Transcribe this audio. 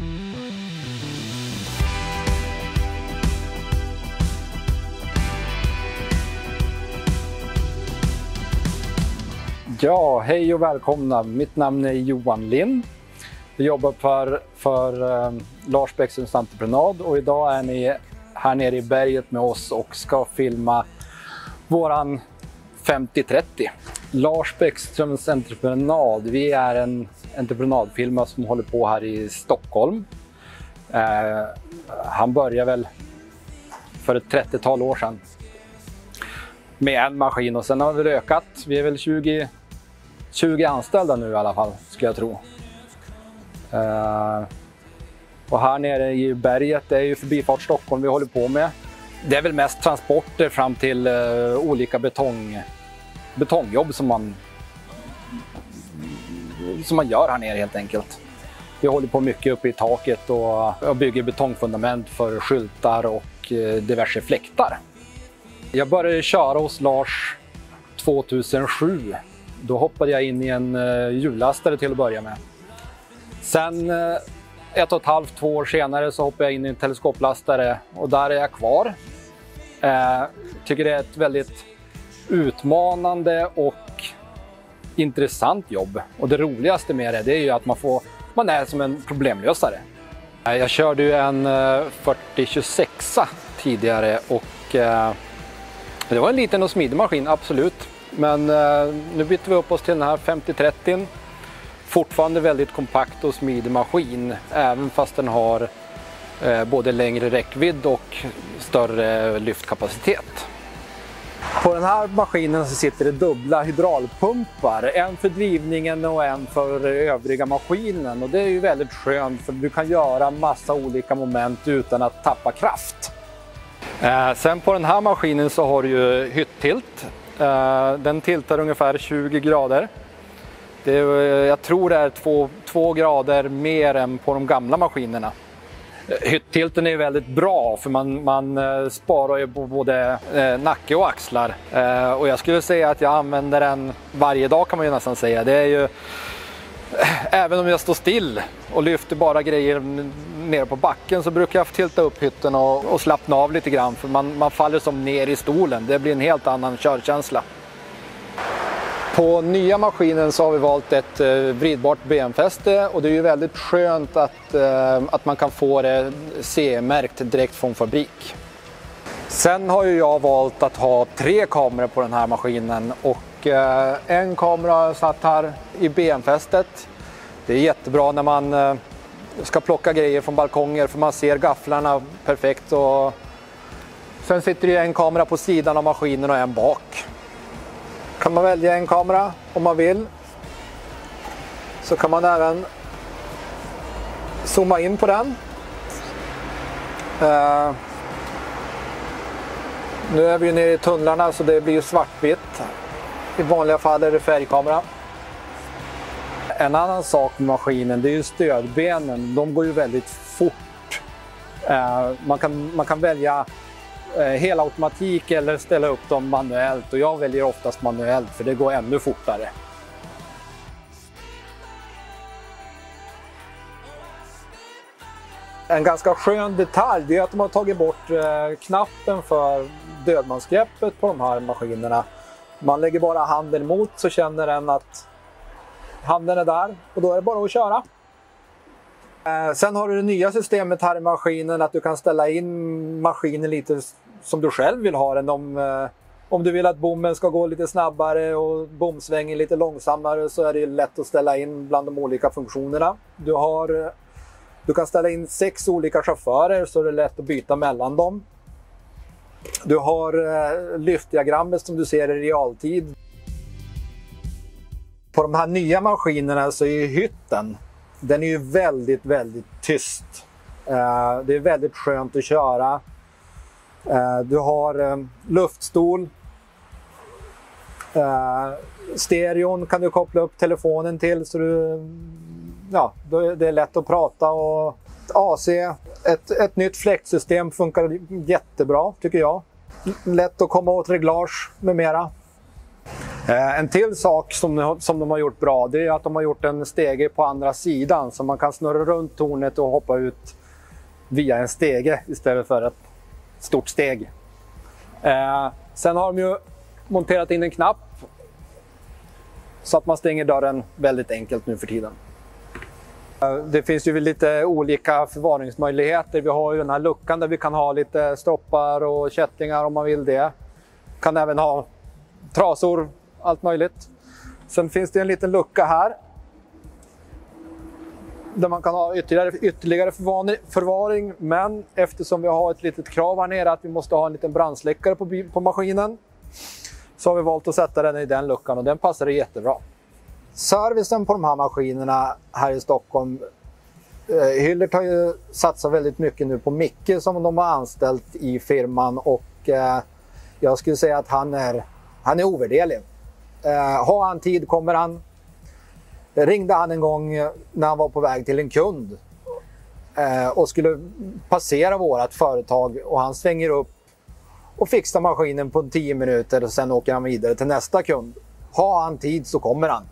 Ja, hej och välkomna. Mitt namn är Johan Lind. Jag jobbar för, för eh, Lars Bäckströms entreprenad och idag är ni här nere i berget med oss och ska filma våran 5030. Lars Bäckströms entreprenad. Vi är en entreprenadfirma som håller på här i Stockholm. Eh, han började väl för ett 30-tal år sedan med en maskin och sen har vi ökat. Vi är väl 20 20 anställda nu i alla fall, skulle jag tro. Eh, och här nere i berget, det är ju Förbifart Stockholm vi håller på med. Det är väl mest transporter fram till eh, olika betong, betongjobb som man, som man gör här nere helt enkelt. Vi håller på mycket uppe i taket och, bygger betongfundament för skyltar och eh, diverse fläktar. Jag började köra hos Lars 2007 då hoppade jag in i en eh, hjullastare till att börja med. Sen eh, ett och ett halvt, två år senare så hoppade jag in i en teleskoplastare och där är jag kvar. Jag tycker det är ett väldigt utmanande och intressant jobb. Och det roligaste med det, det är ju att man, får, man är som en problemlösare. Eh, jag körde ju en eh, 4026 tidigare och eh, det var en liten och smidig maskin, absolut. Men eh, nu bytte vi upp oss till den här 5030. Fortfarande väldigt kompakt och smidig maskin, även fast den har eh, både längre räckvidd och större lyftkapacitet. På den här maskinen så sitter det dubbla hydraulpumpar, en för drivningen och en för övriga maskinen. Och det är ju väldigt skönt för du kan göra massa olika moment utan att tappa kraft. Eh, sen på den här maskinen så har du ju hyttilt Eh, den tiltar ungefär 20 grader. Det är, eh, jag tror det är två, två grader mer än på de gamla maskinerna. Eh, hyttilten är väldigt bra för man, man eh, sparar ju på både eh, nacke och axlar. Eh, och jag skulle säga att jag använder den varje dag kan man ju nästan säga. Det är ju Även om jag står still och lyfter bara grejer ner på backen så brukar jag tilta upp hytten och, och slappna av lite grann för man, man faller som ner i stolen. Det blir en helt annan körkänsla. På nya maskinen så har vi valt ett eh, vridbart benfäste och det är ju väldigt skönt att, eh, att man kan få det CE-märkt direkt från fabrik. Sen har ju jag valt att ha tre kameror på den här maskinen och eh, en kamera har jag satt här i benfästet. Det är jättebra när man ska plocka grejer från balkonger för man ser gafflarna perfekt. Och sen sitter det en kamera på sidan av maskinen och en bak. Kan man välja en kamera om man vill. Så kan man även zooma in på den. Uh, nu är vi ju nere i tunnlarna så det blir ju svartvitt. I vanliga fall är det färgkamera. En annan sak med maskinen det är ju stödbenen. De går ju väldigt fort. Eh, man, kan, man kan välja Eh, hela helautomatik eller ställa upp dem manuellt och jag väljer oftast manuellt för det går ännu fortare. En ganska skön detalj är att de har tagit bort eh, knappen för dödmansgreppet på de här maskinerna. Man lägger bara handen emot så känner den att handen är där och då är det bara att köra. Eh, sen har du det nya systemet här i maskinen att du kan ställa in maskinen lite som du själv vill ha den. Om, eh, om du vill att bommen ska gå lite snabbare och bomsvängen lite långsammare så är det lätt att ställa in bland de olika funktionerna. Du, har, eh, du kan ställa in sex olika chaufförer så det är lätt att byta mellan dem. Du har lyftdiagrammet som du ser i realtid. På de här nya maskinerna så är hytten, den är ju väldigt, väldigt tyst. Eh, det är väldigt skönt att köra. Eh, du har eh, luftstol. Eh, stereon kan du koppla upp telefonen till så du, ja, det är lätt att prata och AC, ett, ett nytt fläktsystem funkar jättebra tycker jag. Lätt att komma åt reglage med mera. Eh, en till sak som, som de har gjort bra det är att de har gjort en stege på andra sidan så man kan snurra runt tornet och hoppa ut via en stege istället för ett stort steg. Eh, sen har de ju monterat in en knapp så att man stänger dörren väldigt enkelt nu för tiden. Eh, det finns ju lite olika förvaringsmöjligheter. Vi har ju den här luckan där vi kan ha lite stroppar och kättingar om man vill det. Kan även ha trasor, allt möjligt. Sen finns det en liten lucka här. Där man kan ha ytterligare, ytterligare förvaring. Men eftersom vi har ett litet krav här nere att vi måste ha en liten brandsläckare på, på maskinen. Så har vi valt att sätta den i den luckan och den passar jättebra. Servicen på de här maskinerna här i Stockholm eh, Hyllert har ju satsat väldigt mycket nu på Micke som de har anställt i firman och eh, jag skulle säga att han är, han är ovärderlig. Eh, har han tid kommer han. Ringde han en gång eh, när han var på väg till en kund eh, och skulle passera vårt företag och han svänger upp och fixar maskinen på 10 minuter och sen åker han vidare till nästa kund. Har han tid så kommer han.